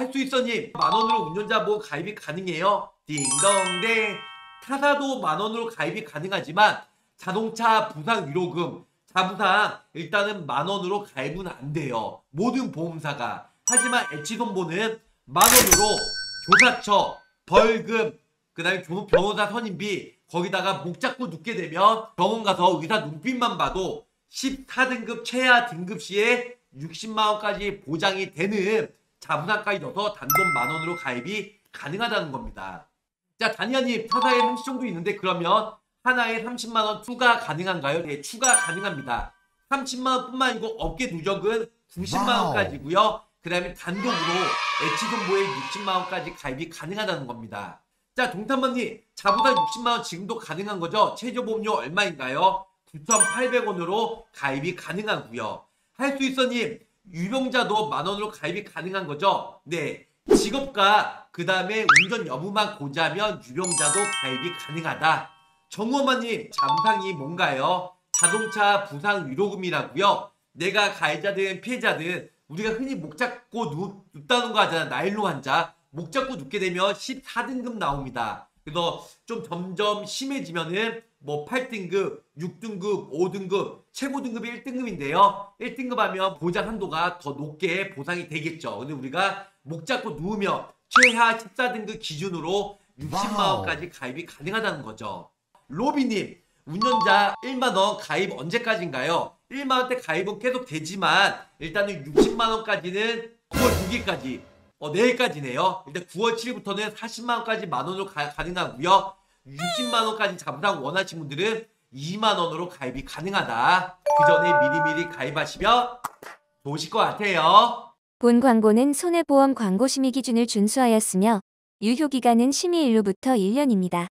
자, 할수 있어님. 만 원으로 운전자 보험 가입이 가능해요. 딩동댕. 타사도 만 원으로 가입이 가능하지만 자동차 부상 위로금, 자부상 일단은 만 원으로 가입은 안 돼요. 모든 보험사가. 하지만 엣지손보는 만 원으로 교사처, 벌금, 그 다음에 교- 변호사 선임비 거기다가 목 잡고 눕게 되면 병원 가서 의사 눈빛만 봐도 14등급 최하 등급 시에 60만 원까지 보장이 되는 자부상까지 넣어서 단돈 만 원으로 가입이 가능하다는 겁니다. 자, 다니아님 타사에 30 정도 있는데 그러면 하나에 30만 원 추가 가능한가요? 네, 추가 가능합니다. 30만 원뿐만 아니고 업계 누적은 90만 wow. 원까지고요. 그다음에 단독으로 엣지동보에 60만 원까지 가입이 가능하다는 겁니다. 자, 동탄만님 자부상 60만 원 지금도 가능한 거죠? 최저 보험료 얼마인가요? 9,800원으로 가입이 가능하고요. 할 수 있어님 유병자도 만 원으로 가입이 가능한 거죠? 네. 직업과 그 다음에 운전 여부만 고지하면 유병자도 가입이 가능하다. 정호마님 자부상이 뭔가요? 자동차 부상 위로금이라고요. 내가 가해자든 피해자든 우리가 흔히 목 잡고 눕, 눕다는 거 하잖아. 나이롱 환자. 목 잡고 눕게 되면 14등급 나옵니다. 그래서 좀 점점 심해지면은 뭐 8등급, 6등급, 5등급, 최고 등급이 1등급인데요. 1등급 하면 보장 한도가 더 높게 보상이 되겠죠. 근데 우리가 목 잡고 누우면 최하 14등급 기준으로 60만 wow. 원까지 가입이 가능하다는 거죠. 로비님, 운전자 1만 원 가입 언제까지인가요? 1만 원대 가입은 계속 되지만 일단은 60만 원까지는 9월 6일까지 어, 내일까지네요. 일단 9월 7일부터는 40만 원까지 만 원으로 가, 가능하고요. 60만 원까지 자부상 원하신 분들은 2만 원으로 가입이 가능하다. 그 전에 미리미리 가입하시면 좋으실 것 같아요. 본 광고는 손해보험 광고 심의 기준을 준수하였으며 유효 기간은 심의 일로부터 1년입니다.